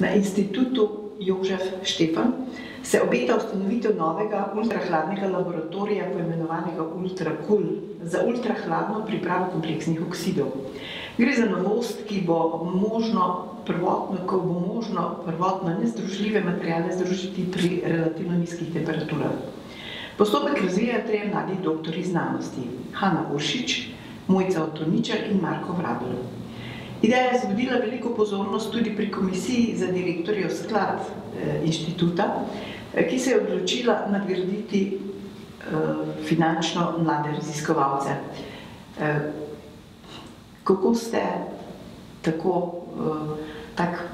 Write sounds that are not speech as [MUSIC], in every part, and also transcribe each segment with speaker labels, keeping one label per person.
Speaker 1: Na institutu Jožef Štefan se obeta ustanovitev novega ultrahladnega laboratorija, poimenovanega UltraCool, za ultrahladno pripravo kompleksnih oksidov. Gre za novost, ki bo možno prvotno, ko bo možno prvotno nezdružljive materijale združiti pri relativno nizkih temperaturah. Postopek razvijajo trije mladi doktori znanosti, Hanna Uršič, Mojca Otoničar in Marko Vrabel. Ideja je zbudila veliko pozornost tudi pri komisiji za direktorjev sklad eh, inštituta, eh, ki se je odločila nadgraditi eh, finančno mlade raziskovalce. Eh, kako ste tako eh, tak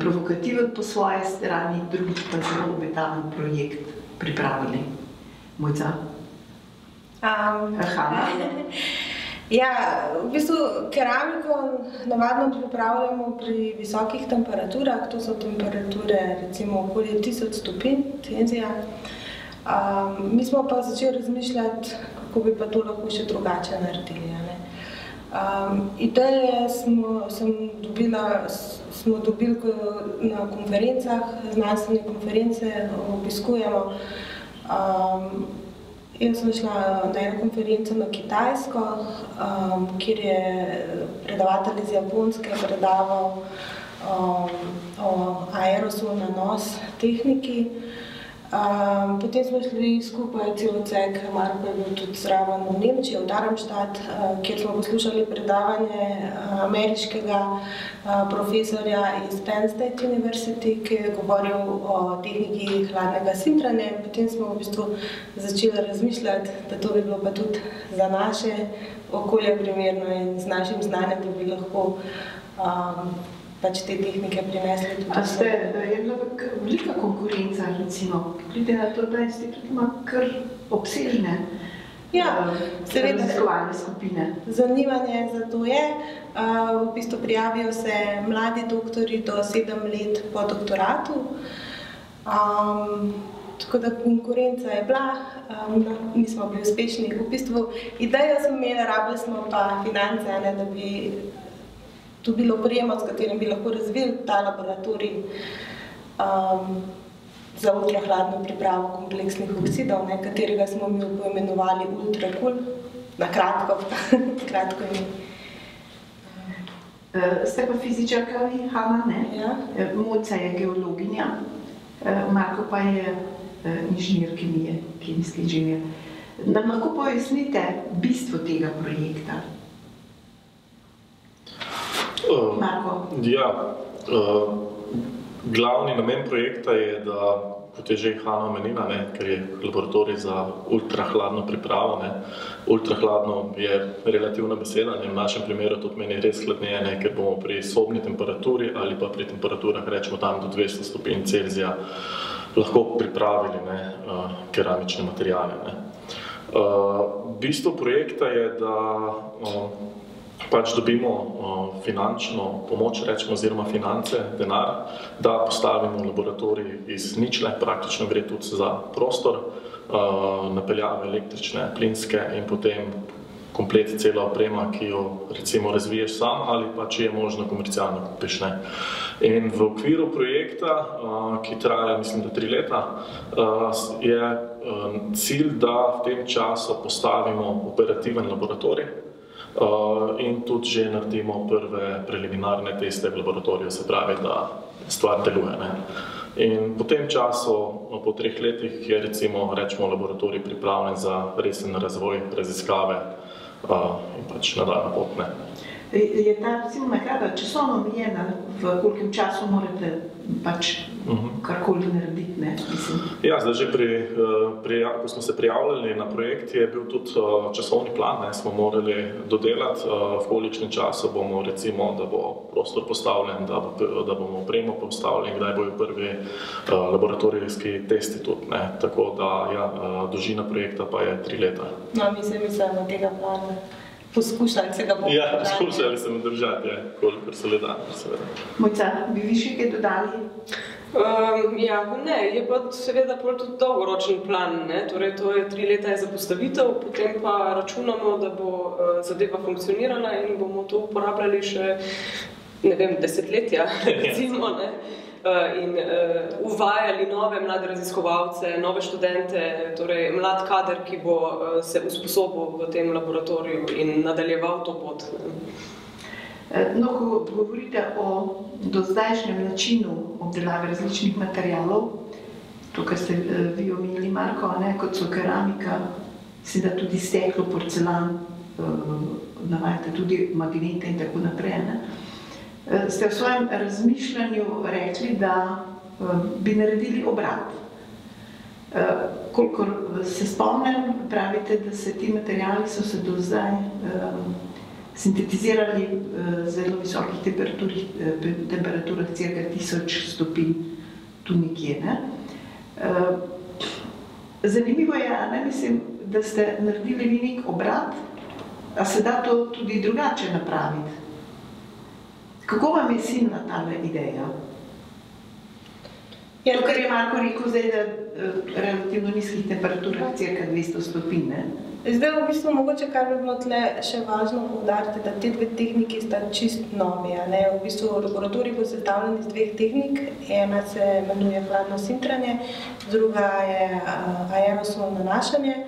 Speaker 1: provokativen po svoje strani, drugi pa zelo obetaven projekt pripravili? Mojca?
Speaker 2: Um,
Speaker 1: Hanna? [LAUGHS]
Speaker 2: Ja, v bistvu keramiko navadno pripravljamo pri visokih temperaturah, to so temperature recimo okoli 1000 stopinj Celzija. Um, mi smo pa začeli razmišljati, kako bi pa to lahko še drugače naredili. Ne? Um, ideje smo, sem dobila, smo dobili na konferencah, znanstvene konference obiskujemo. Um, Jaz sem šla na eno konferenco na Kitajsko, um, kjer je predavatelj iz Japonske predaval um, o aerosol nanos tehniki. Um, potem smo šli skupaj cel odsek, Marko je bil tudi zraven v Nemčiji, v Darmstadt, uh, kjer smo poslušali predavanje uh, ameriškega uh, profesorja iz Penn State University, ki je govoril o tehniki hladnega sintranja. Potem smo v bistvu začeli razmišljati, da to bi bilo pa tudi za naše okolje primerno in z našim znanjem, da bi lahko um, pač te tehnike prinesli tudi.
Speaker 1: A ste, je bila velika konkurenca, recimo, glede na to, da institut ima kar obsežne
Speaker 2: Ja,
Speaker 1: uh,
Speaker 2: seveda.
Speaker 1: raziskovalne skupine.
Speaker 2: Zanimanje za to je. Uh, v bistvu prijavijo se mladi doktori do sedem let po doktoratu. Um, tako da konkurenca je bila, um, no, mi smo bili uspešni. V bistvu idejo smo imeli, rabili smo pa finance, ne, da bi dobili opremo, s katerim bi lahko razvili ta laboratorij um, za ultrahladno pripravo kompleksnih oksidov, ne, katerega smo mi poimenovali UltraCool, na kratko, [LAUGHS] kratko ime.
Speaker 1: Uh, ste pa fizičarka, vi, Hanna, ne?
Speaker 2: Ja.
Speaker 1: Uh, Mojca je geologinja, uh, Marko pa je inženir kemije, kemijski inženir. Nam lahko pojasnite bistvo tega projekta?
Speaker 3: Uh,
Speaker 1: Marko?
Speaker 3: ja, uh, glavni namen projekta je, da, kot je že Hanna omenila, ne, ker je laboratorij za ultrahladno pripravo. Ne, ultrahladno je relativna beseda, ne, v našem primeru to pomeni res hladneje, ne, ker bomo pri sobni temperaturi ali pa pri temperaturah, rečemo tam do 200 stopinj Celzija, lahko pripravili ne, uh, keramične materijale. Ne. Uh, bistvo projekta je, da uh, pač dobimo uh, finančno pomoč, rečemo, oziroma finance, denar, da postavimo laboratorij iz ničle, praktično gre tudi za prostor, uh, napeljave električne, plinske in potem komplet cela oprema, ki jo recimo razviješ sam ali pa če je možno komercialno kupiš. Ne. In v okviru projekta, uh, ki traja mislim, da tri leta, uh, je uh, cilj, da v tem času postavimo operativen laboratorij, in tudi že naredimo prve preliminarne teste v laboratoriju, se pravi, da stvar deluje. Ne. In po tem času, po treh letih, je recimo rečemo, laboratorij pripravljen za resen razvoj, raziskave uh, in pač nadaljne potne.
Speaker 1: Je ta recimo nagrada časovno omejena, v kolikem času morate pač
Speaker 3: -huh.
Speaker 1: karkoli narediti, ne? Mislim.
Speaker 3: Ja, zdaj že pri, eh, pri, ko smo se prijavljali na projekt, je bil tudi uh, časovni plan, ne, smo morali dodelati, uh, v kolikšnem času bomo, recimo, da bo prostor postavljen, da, bo, da bomo opremo postavljeni, kdaj bojo prvi laboratorijski testi tudi. Ne. Tako da ja, dolžina projekta pa je tri leta.
Speaker 2: No, mi se mislimo tega plana. Poskušali se ga bomo.
Speaker 3: Ja, poskušali smo držati, ja, kolikor se le da, seveda.
Speaker 1: Mojca, bi vi še kaj dodali?
Speaker 4: Um, ja, ne, je pa seveda tudi dolgoročen plan. Ne? Torej, to je tri leta je za postavitev, potem pa računamo, da bo uh, zadeva funkcionirala in bomo to uporabljali še ne vem, desetletja, [LAUGHS] recimo, ne, uh, in uh, uvajali nove mlade raziskovalce, nove študente, torej mlad kader, ki bo uh, se usposobil v tem laboratoriju in nadaljeval to pot.
Speaker 1: Ne. No, ko govorite o dozdajšnjem načinu obdelave različnih materialov, to, kar ste vi omenili, Marko, ne, kot so keramika, mislim, da tudi steklo, porcelan, navajate tudi magnete in tako naprej. Ne. Ste v svojem razmišljanju rekli, da bi naredili obrat. Kolikor se spomnim, pravite, da se ti materijali so se do zdaj sintetizirali v zelo visokih temperaturah, cirka 1000 stopinj, tu nekje. Ne? Zanimivo je, ne, mislim, da ste naredili vi nek obrat, a se da to tudi drugače napraviti. Kako vam je silna ta ideja? Ja, to, kar je Marko rekel, zdaj, da relativno nizkih temperaturah, cirka 200 stopinj.
Speaker 2: Zdaj, v bistvu, mogoče, kar bi bilo tle še važno poudariti, da te dve tehniki sta čist novi. V bistvu, laboratorij bo sestavljen iz dveh tehnik. Ena se imenuje hladno sintranje, druga je aerosol nanašanje.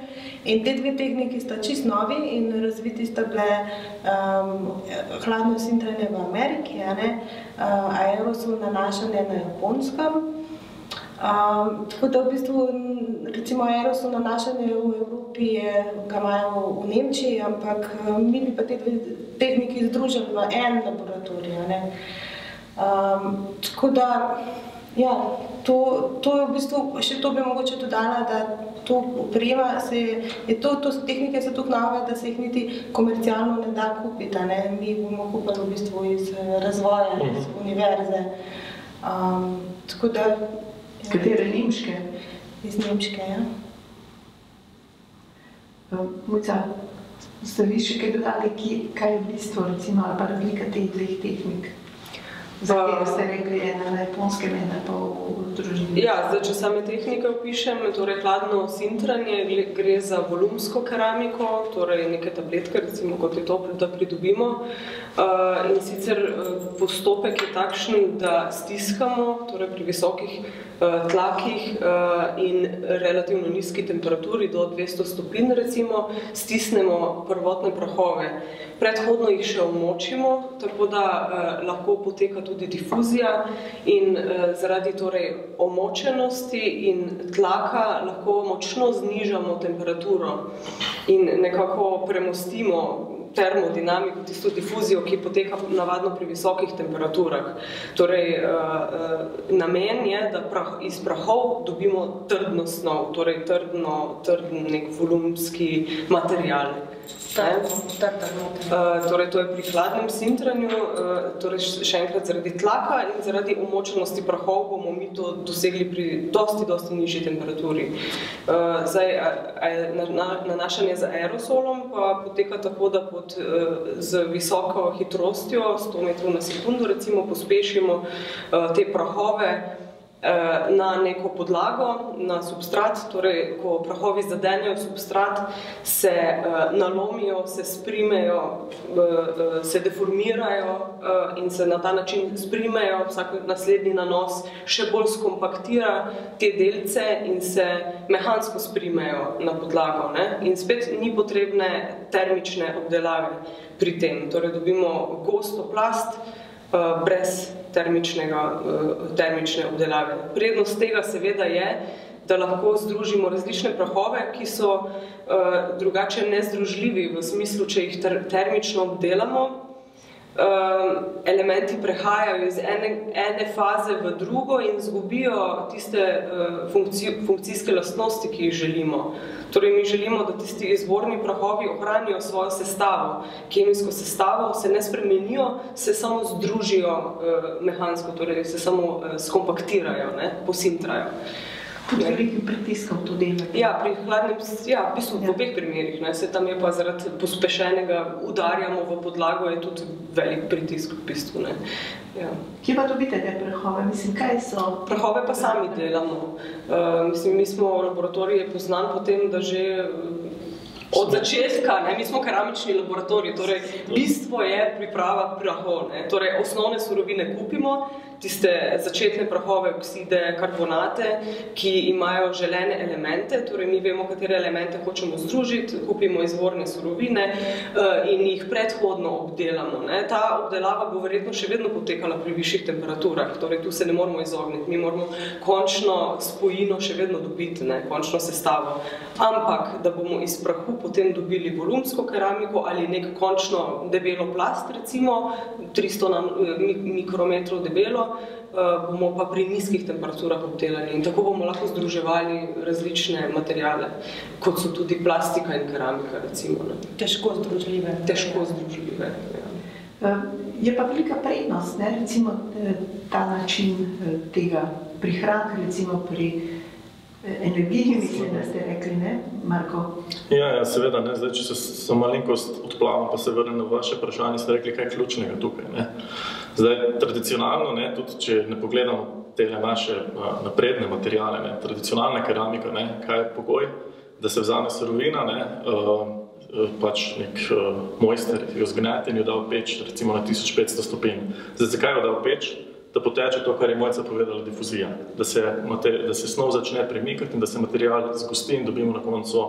Speaker 2: In te dve tehniki sta čist novi in razviti sta bile um, hladno sintranje v Ameriki, uh, aerosol nanašanje na Japonskem. Um, tako da v bistvu, recimo, aerosol nanašanje v Evropi je, ga imajo v Nemčiji, ampak mi bi pa te dve tehniki združili v en laboratorij. Um, tako da, ja, to, to je v bistvu, še to bi mogoče dodala, da to oprema se je, to, to tehnike so tako nove, da se jih niti komercialno ne da kupiti, ne? mi bomo kupili v bistvu iz razvoja, iz univerze. Um, tako da,
Speaker 1: katere nemške?
Speaker 2: Iz nemške, ja.
Speaker 1: Mojca, ste vi še kaj dodali, kaj je bistvo, recimo, ali pa razlika teh dveh tehnik? Za katero ste rekli, ena na japonskem, ena pa v družini.
Speaker 4: Ja, zdaj, če same tehnike opišem, torej hladno sintranje gre za volumsko keramiko, torej neke tabletke, recimo kot je to, da pridobimo. Uh, in sicer postopek je takšen, da stiskamo, torej pri visokih uh, tlakih in relativno nizki temperaturi, do 200 stopinj recimo, stisnemo prvotne prahove. Predhodno jih še omočimo, tako da lahko poteka tudi difuzija in uh, zaradi torej omočenosti in tlaka lahko močno znižamo temperaturo in nekako premostimo termodinamiko, tisto difuzijo, ki poteka navadno pri visokih temperaturah. Torej, uh, namen je, da prah, iz prahov dobimo trdno snov, torej trdno, trden nek volumski material. Uh, torej, to je pri hladnem sintranju, torej še enkrat zaradi tlaka in zaradi umočenosti prahov bomo mi to dosegli pri dosti, dosti nižji temperaturi. Zdaj, nanašanje na, na z aerosolom pa poteka tako, da pod, uh, z visoko hitrostjo, 100 metrov na sekundo recimo, pospešimo uh, te prahove na neko podlago, na substrat, torej ko prahovi zadenejo substrat, se uh, nalomijo, se sprimejo, uh, se deformirajo uh, in se na ta način sprimejo, vsak naslednji nanos še bolj skompaktira te delce in se mehansko sprimejo na podlago. Ne? In spet ni potrebne termične obdelave pri tem, torej dobimo gosto plast, uh, brez termične obdelave. Prednost tega seveda je, da lahko združimo različne prahove, ki so uh, drugače nezdružljivi v smislu, če jih ter termično obdelamo, uh, elementi prehajajo iz ene, ene faze v drugo in zgubijo tiste uh, funkci, funkcijske lastnosti, ki jih želimo. Torej, mi želimo, da tisti izvorni prahovi ohranijo svojo sestavo, kemijsko sestavo, se ne spremenijo, se samo združijo uh, mehansko, torej se samo uh, skompaktirajo, ne, posintrajo.
Speaker 1: Pod velikim pritiskom to delate?
Speaker 4: Ja, pri hladnem, ja, v bistvu ja. v obeh primerih, ne, se tam je pa zaradi pospešenega udarjamo v podlago, je tudi velik pritisk v bistvu, ne. Ja.
Speaker 1: Kje pa dobite te prahove? Mislim, kaj so?
Speaker 4: Prahove pa sami delamo. Uh, mislim, mi smo v laboratoriji poznan po tem, da že Od začetka, ne, mi smo keramični laboratorij, torej bistvo je priprava prahov. Torej, osnovne surovine kupimo, tiste začetne prahove, okside, karbonate, ki imajo želene elemente, torej mi vemo, katere elemente hočemo združiti, kupimo izvorne surovine uh, in jih predhodno obdelamo. Ne. Ta obdelava bo verjetno še vedno potekala pri višjih temperaturah, torej tu se ne moramo izogniti, mi moramo končno spojino še vedno dobiti, ne, končno sestavo. Ampak, da bomo iz prahu potem dobili volumsko keramiko ali nek končno debelo plast, recimo 300 nam, mikrometrov debelo, bomo pa pri nizkih temperaturah obdelali in tako bomo lahko združevali različne materijale, kot so tudi plastika in keramika, recimo. Ne.
Speaker 2: Težko združljive.
Speaker 4: Težko združljive, ja.
Speaker 1: Je pa velika prednost, ne, recimo ta način tega prihranka, recimo pri energiji, mislim, da ste rekli, ne, Marko?
Speaker 3: Ja, ja seveda, ne, zdaj, če se samo malenkost odplavam, pa se vrnem na vaše vprašanje, ste rekli, kaj je ključnega tukaj, ne. Zdaj, tradicionalno, ne, tudi če ne pogledamo te naše napredne materijale, ne, tradicionalna keramika, ne, kaj je pogoj, da se vzame surovina, ne, uh, pač nek uh, mojster jo zgnete in jo da v peč, recimo na 1500 stopinj. Zdaj, zakaj jo da v peč? da poteče to, kar je mojca povedala, difuzija, da se, da se snov začne premikati in da se material zgosti in dobimo na koncu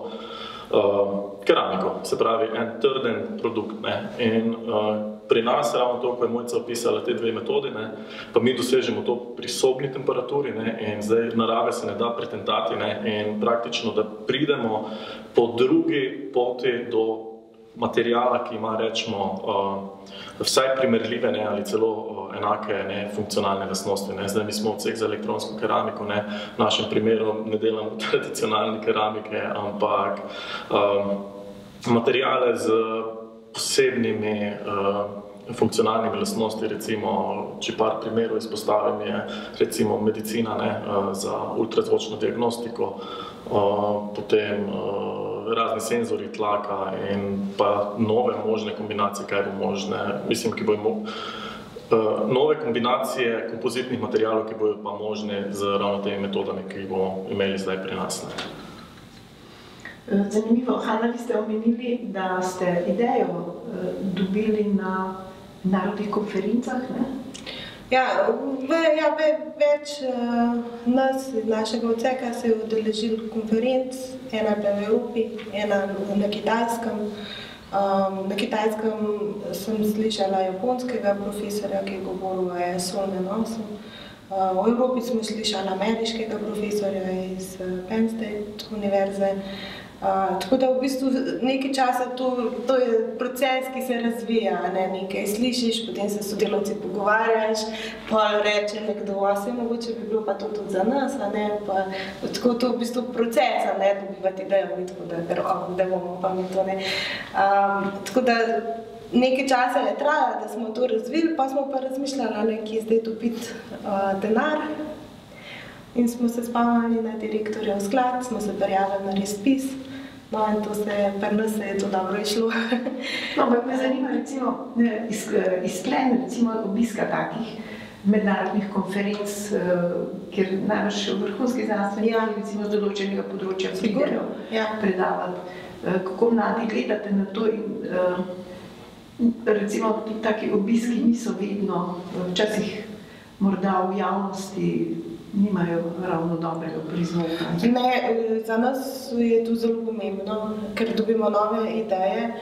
Speaker 3: uh, keramiko, se pravi en trden produkt. Ne. In uh, pri nas ravno to, ko je mojca opisala te dve metodi, ne, pa mi dosežemo to pri sobni temperaturi ne, in zdaj narave se ne da pretentati ne, in praktično, da pridemo po drugi poti do materijala, ki ima rečemo uh, vsaj primerljive ne, ali celo enake ne, funkcionalne lastnosti. Ne. Zdaj mi smo odsek za elektronsko keramiko, ne, v našem primeru ne delamo [LAUGHS] tradicionalne keramike, ampak um, materijale z posebnimi uh, funkcionalnimi lastnosti, recimo, če par primerov izpostavim, je recimo medicina ne, uh, za ultrazvočno diagnostiko, uh, potem uh, razni senzori tlaka in pa nove možne kombinacije, kaj bo možne, mislim, ki bojo uh, nove kombinacije kompozitnih materijalov, ki bojo pa možne z ravno temi metodami, ki jih bomo imeli zdaj pri nas. Ne.
Speaker 1: Zanimivo, Hanna, vi ste omenili, da ste idejo uh, dobili na narodnih konferencah, ne?
Speaker 2: Ja, ve, ja ve, več uh, nas, našega odseka, se je udeležil konferenc, ena je bila v Evropi, ena na Kitajskem. Um, na Kitajskem sem slišala japonskega profesorja, ki je govoril o ESO-ne nosu. Uh, v Evropi smo slišali ameriškega profesorja iz Penn State univerze. Uh, tako da v bistvu nekaj časa to, to je proces, ki se razvija, ne, nekaj slišiš, potem se sodelavci pogovarjaš, pa reče nekdo, a se mogoče bi bilo pa to tudi za nas, pa tako to v bistvu proces, a ne, dobivati idejo, mi tako da, oh, da bomo pa mi to ne. Um, tako da nekaj časa je trajalo, da smo to razvili, pa smo pa razmišljali, ne, ki je zdaj dobiti uh, denar, In smo se spomnili na direktorja v sklad, smo se prijavili na razpis. No, in to se je, pa nas je to dobro išlo. [LAUGHS]
Speaker 1: no, ampak me zanima, recimo, izplen, recimo, obiska takih mednarodnih konferenc, kjer naš vrhunski znanstveniki, ja. recimo, z določenega področja pridejo ja. predavati. Kako mladi gledate na to in recimo, tudi taki obiski niso vedno, včasih morda v javnosti nimajo ravno dobrega prizvoka.
Speaker 2: Ne, za nas je to zelo pomembno, ker dobimo nove ideje.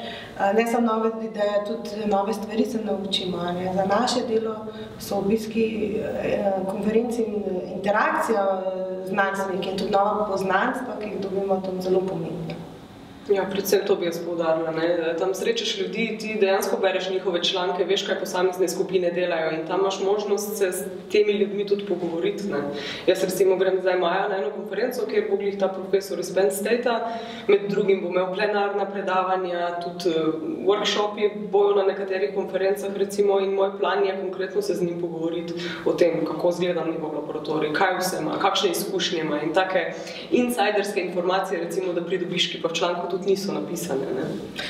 Speaker 2: Ne samo nove ideje, tudi nove stvari se naučimo. Ne. Za naše delo so obiski eh, konferenci in interakcija z znanstveniki in tudi nova poznanstva, ki jih dobimo, tam zelo pomembno.
Speaker 4: Ja, predvsem to bi jaz povdarila. Tam srečaš ljudi, ti dejansko bereš njihove članke, veš, kaj posamezne skupine delajo in tam imaš možnost se s temi ljudmi tudi pogovoriti. Ne. Jaz recimo grem zdaj maja na eno konferenco, kjer bo glih ta profesor iz Penn State, med drugim bo imel plenarna predavanja, tudi uh, workshopi bojo na nekaterih konferencah recimo in moj plan je konkretno se z njim pogovoriti o tem, kako zgleda njegov laboratorij, kaj vse ima, kakšne izkušnje ima in take insiderske informacije recimo, da pridobiš, ki pa v članku tudi niso napisane. Ne.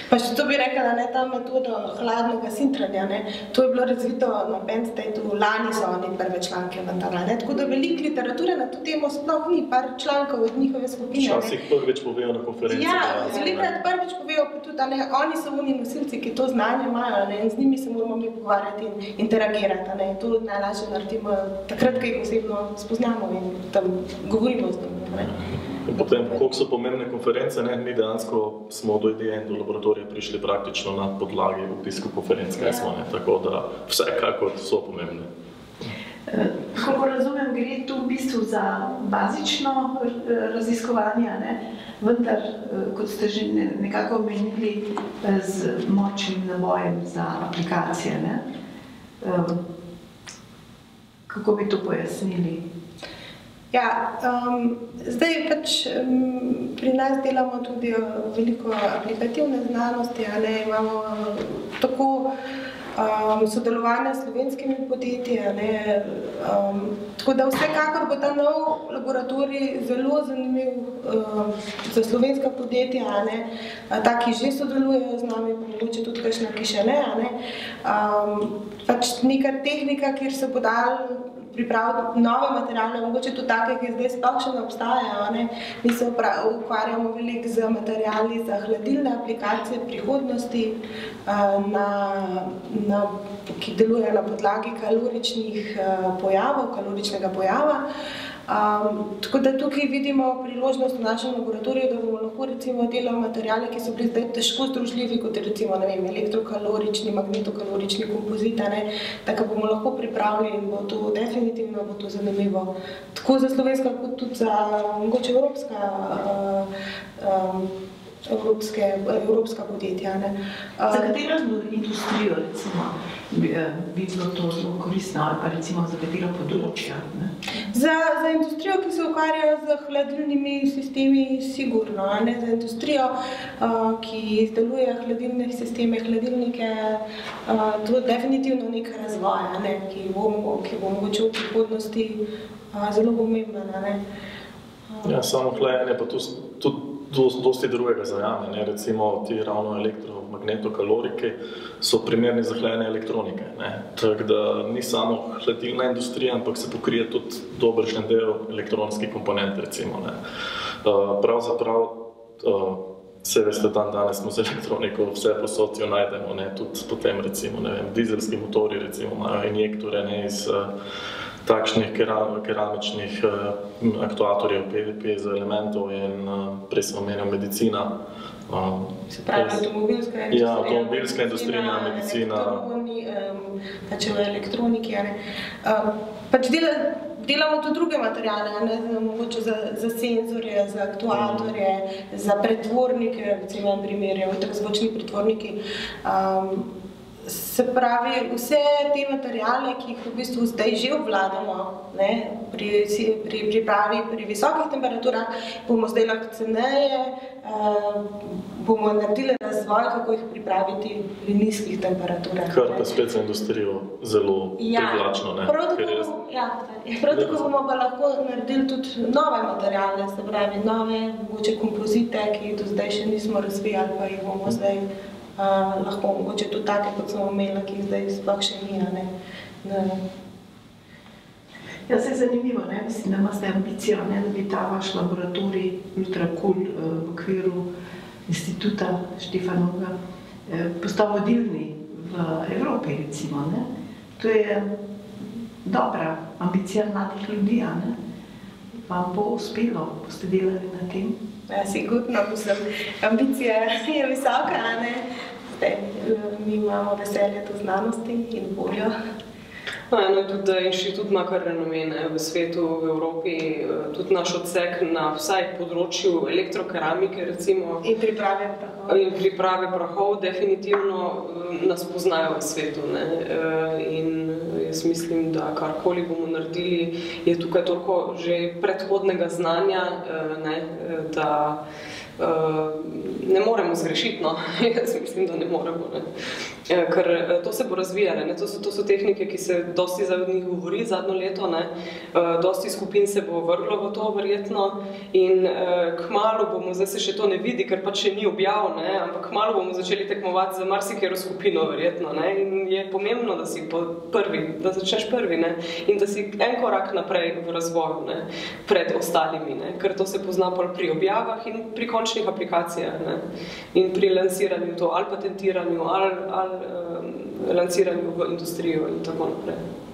Speaker 2: Pa še to bi rekla, da ne ta metoda hladnega sintranja, ne, to je bilo razvito na Penn State, lani so oni prve članke vendala, ne, tako da veliko literature na to temo sploh ni, par člankov od njihove skupine.
Speaker 3: Včasih prvič povejo na konferenci.
Speaker 2: Ja,
Speaker 3: da-
Speaker 2: velikrat prvič povejo, pa tudi, da ne, oni so oni nosilci, ki to znanje imajo, ne, in z njimi se moramo mi pogovarjati in interagirati, ne, in to najlažje naredimo takrat, ko jih osebno spoznamo in tam govorimo z njimi. Ne.
Speaker 3: In potem, koliko so pomembne konference, ne, mi dejansko smo do ideje in do laboratorija prišli praktično na podlagi obiska konferenc, kaj smo, ne, tako da vsekakor so pomembne.
Speaker 1: Kako razumem, gre tu v bistvu za bazično eh, raziskovanje, ne? vendar, eh, kot ste že ne- nekako omenili, eh, z močnim nabojem za aplikacije. Ne? Eh, Kako bi to pojasnili?
Speaker 2: Ja, um, zdaj pač um, pri nas delamo tudi uh, veliko aplikativne znanosti, a ne imamo uh, tako um, sodelovanje s slovenskimi podjetji, ne, um, tako da vsekakor bo ta nov laboratorij zelo zanimiv um, za slovenska podjetja, ne, ta, ki že sodelujejo z nami, pa mogoče tudi kakšna, ki še ne, ne. Um, pač neka tehnika, kjer se bo dal pripraviti nove materiale, mogoče tudi take, ki zdaj sploh še ne obstajajo. Ne? Mi se ukvarjamo veliko z materiali za hladilne aplikacije prihodnosti, a, na, na, ki delujejo na podlagi kaloričnih a, pojavov, kaloričnega pojava. Um, tako da tukaj vidimo priložnost v našem laboratoriju, da bomo lahko recimo delali materijale, ki so bili zdaj težko združljivi, kot je recimo vem, elektrokalorični, magnetokalorični kompozit, ga bomo lahko pripravili in bo to definitivno bo to zanimivo. Tako za slovenska, kot tudi za mogoče evropska, uh, um, evropske, evropska podjetja. Ne.
Speaker 1: Za katero industrijo recimo, bi, eh, bi bilo to zelo koristno, ali pa recimo za katero področje? Ne?
Speaker 2: Za, za industrijo, ki se ukvarja z hladilnimi sistemi, sigurno. a Ne? Za industrijo, uh, ki izdeluje hladilne sisteme, hladilnike, uh, to je definitivno nek razvoj, a ne? ki, bo, ki bo mogoče v prihodnosti uh, zelo pomemben.
Speaker 3: Ja, samo hlajenje pa tudi dosti, dosti drugega zajame. Ne? Recimo ti ravno elektromagnetokaloriki so primerni za hlajenje elektronike. ne. Tako da ni samo hladilna industrija, ampak se pokrije tudi dobršen del elektronskih komponent. Recimo, ne. Uh, pravzaprav uh, Vse veste, dan danes smo z elektroniko, vse posod jo najdemo, ne, tudi potem recimo, ne vem, dizelski motori recimo imajo injektore ne, iz uh, takšnih keram, keramičnih uh, aktuatorjev, piezo elementov in uh, prej sem omenil medicina. Uh,
Speaker 2: Se pravi, avtomobilska industrija,
Speaker 3: Ja, avtomobilska industrija, medicina.
Speaker 2: elektroni, um, pač v elektroniki. a ne. Um, pač dela, delamo tudi druge materiale, ne, za, mogoče za, za senzorje, za aktuatorje, za pretvornike, recimo primer je tako zvočni pretvorniki. Um, Se pravi, vse te materijale, ki jih v bistvu zdaj že obvladamo ne, pri, pri pripravi pri visokih temperaturah, bomo zdaj lahko ceneje, uh, bomo naredili razvoj, kako jih pripraviti pri nizkih temperaturah.
Speaker 3: kar pa spet za industrijo zelo privlačno. Ne,
Speaker 2: prav tako, bomo- ja, prav tako bomo pa lahko naredili tudi nove materiale, se pravi nove, mogoče kompozite, ki jih do zdaj še nismo razvijali, pa jih bomo zdaj uh, lahko, mogoče tudi take, kot smo imeli, ki jih zdaj sploh še ni. Ne? Ne.
Speaker 1: Ja, se je zanimivo, ne? mislim, da imate ambicijo, ne? da bi ta vaš laboratorij UltraCool eh, v okviru instituta Štefanovga eh, postal vodilni v Evropi. Recimo, ne? To je dobra ambicija mladih ljudi. Ne? Vam bo uspelo, boste delali na tem.
Speaker 2: Ja, sigurno, mislim, ambicija je visoka, ne? Zdaj, eh, mi imamo veselje do znanosti in voljo.
Speaker 4: No, eno je tudi, da inštitut ima kar renomene v svetu, v Evropi, eh, tudi naš odsek na vsaj področju elektrokeramike, recimo,
Speaker 2: In pripravljam tako.
Speaker 4: in priprave prahov, definitivno eh, nas poznajo v svetu. Ne? Eh, In jaz mislim, da karkoli bomo naredili, je tukaj toliko že predhodnega znanja, ne? da ne moremo zgrešiti. No? [LAUGHS] Jaz mislim, da ne moremo. Ne? Eh, Ker eh, to se bo razvijalo, ne? to so, to so tehnike, ki se do dosti za njih govori zadnjo leto, ne. Uh, dosti skupin se bo vrglo v to verjetno in uh, kmalo bomo, zdaj se še to ne vidi, ker pač še ni objav, ne, ampak kmalo bomo začeli tekmovati za marsikero skupino verjetno, ne, in je pomembno, da si prvi, da začneš prvi, ne, in da si en korak naprej v razvoju, ne, pred ostalimi, ne, ker to se pozna pri objavah in pri končnih aplikacijah, ne, in pri lansiranju to, ali patentiranju, ali, ali um, lanciranju v industrijo in tako naprej.